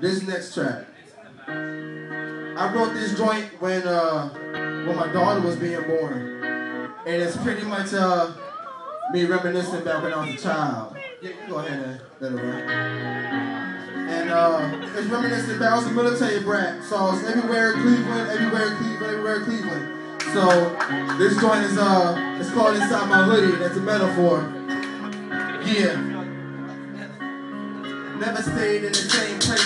this next track. I wrote this joint when uh when my daughter was being born, and it's pretty much uh me reminiscing back when I was a child. Yeah, go ahead and let it run. And uh, it's reminiscing back. I was a military brat, so it's everywhere in Cleveland, everywhere in Cleveland, everywhere in Cleveland. So this joint is uh, it's called Inside My Hoodie. That's a metaphor. Yeah. Never stayed in the same place.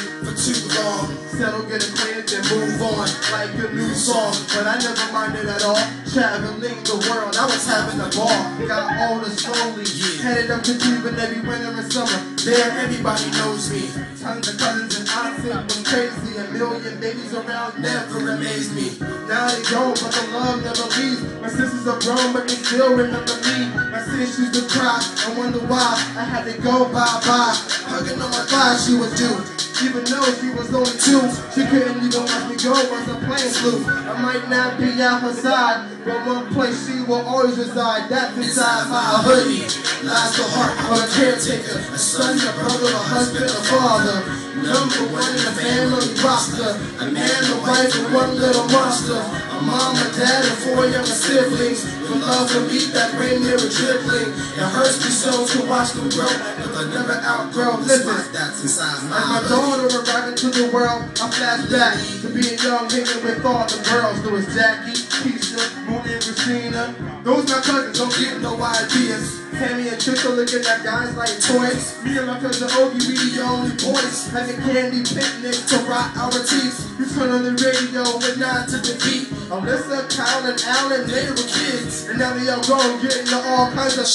Settle, get acquainted, then move on like a new song. But I never minded at all. Traveling the world, I was having a ball. Got older slowly, headed up to Cleveland every winter and summer. There, everybody knows me. Tons of cousins and aunts, it was crazy. A million babies around never amazed me. Now they go, but the love never leaves. My sisters are grown, but they still remember me. My sis used to cry and wonder why I had to go bye bye. Hugging on my thigh, she was due. Even though she was only two, she couldn't even watch me go once the plane flew. I might not be at her side, but one place she will always reside. That's inside my hoodie. Lies the heart of a caretaker, a son, a brother, a husband, a father. Number one in the family roster. A man, a wife, and one little monster. A mom, a dad, and four younger siblings. With love and beat that rain near a dribbling. It hurts me so to watch them grow, but they'll never outgrow. Listen, That's inside my my daughter arrived into the world, I flash back to being young, hanging with all the girls. There was Jackie, Keisha, Moon Those my cousins, don't get no ideas. Tammy and Trisha looking at guys like toys. Me and my cousin Ogie, we the only boys. Having candy picnic to rot our teeth. You turn on the radio and nod to the beat. Alyssa, Kyle, and Alan, they were kids. And now they all grown, getting to all kinds of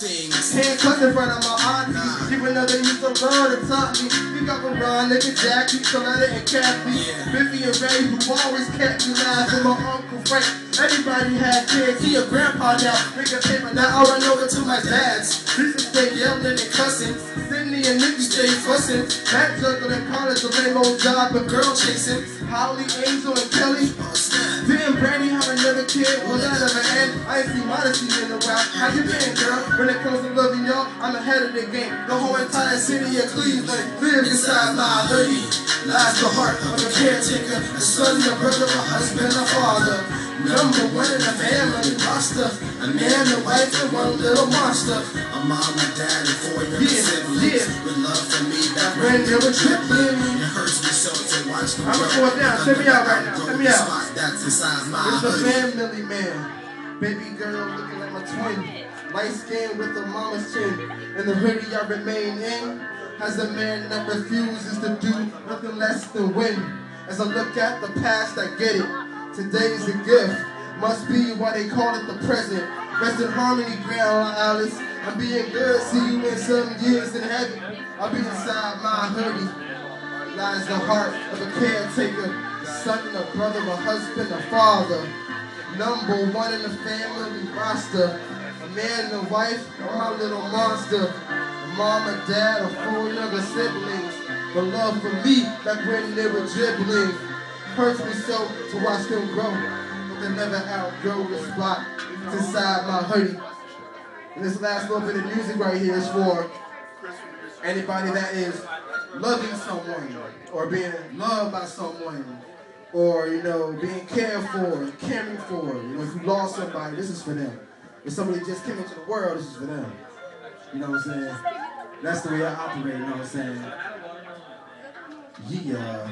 things. Handcuffed in front of my auntie, even though they used to love to taught me. We got from Ron, nigga Jackie, Coletta, and Kathy. Yeah. Biffy and Ray, who always kept me laughing. My Uncle Frank, everybody had kids. He a grandpa now, nigga paper. Now I run over to my dad's. To stay yelling and cussing. Sydney and Nikki stay fussing. Matt juggled in college, a lame old job, but girl chasing. Holly, Angel, and Kelly. Damn, Brandy have another kid. Will that ever end? I ain't seen modesty in the while. How you been, girl? When it comes to loving y'all, I'm ahead of the game. The whole entire city of Cleveland lives inside my hoodie. Lies the heart of a caretaker, a son, a brother, a husband, a father. Number one in the family roster. A man, a wife, and one little monster. A mom, a dad, and four younger Yeah, siblings. yeah. With love for me that When they were tripling. It hurts me so to watch them I'm going down. Me out right now. Outgrow me the out. spot That's inside my It's a family man. Baby girl looking like my twin. Light skin with the mama's chin. And the hoodie I remain in has a man that refuses to do nothing less than win. As I look at the past, I get it. Today's a gift. Must be why they call it the present. Rest in harmony, Grandma Alice. I'm being good. See you in some years in heaven. I'll be inside my hoodie lies the heart of a caretaker, a son, a brother, a husband, a father. Number one in the family roster. A man, and a wife, my little monster. A mom, a dad, a four younger siblings. The love for me, back when they were dribbling. Hurts me so to watch them grow. But they never outgrow the spot. Inside my hoodie. And this last little bit of music right here is for anybody that is loving someone or being loved by someone or you know being cared for caring for you know if you lost somebody this is for them if somebody just came into the world this is for them you know what i'm saying that's the way i operate you know what i'm saying yeah